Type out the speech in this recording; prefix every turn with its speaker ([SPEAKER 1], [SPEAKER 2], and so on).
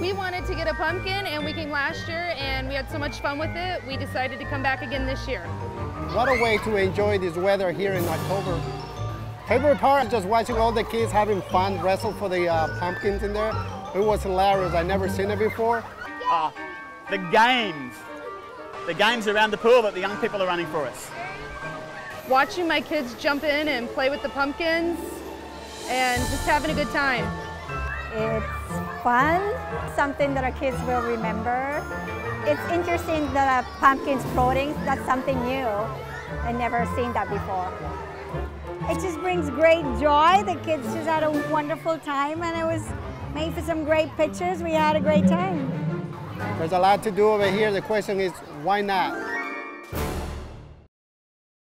[SPEAKER 1] we wanted to get a pumpkin and we came last year and we had so much fun with it, we decided to come back again this year.
[SPEAKER 2] What a way to enjoy this weather here in October. Favorite part is just watching all the kids having fun, wrestle for the uh, pumpkins in there. It was hilarious. I never seen it before.
[SPEAKER 3] Uh, the games. The games around the pool that the young people are running for us.
[SPEAKER 1] Watching my kids jump in and play with the pumpkins and just having a good time.
[SPEAKER 4] It's fun, something that our kids will remember. It's interesting that uh, pumpkins floating, that's something new. I never seen that before.
[SPEAKER 5] It just brings great joy. The kids just had a wonderful time and it was made for some great pictures. We had a great time.
[SPEAKER 2] There's a lot to do over here. The question is, why not?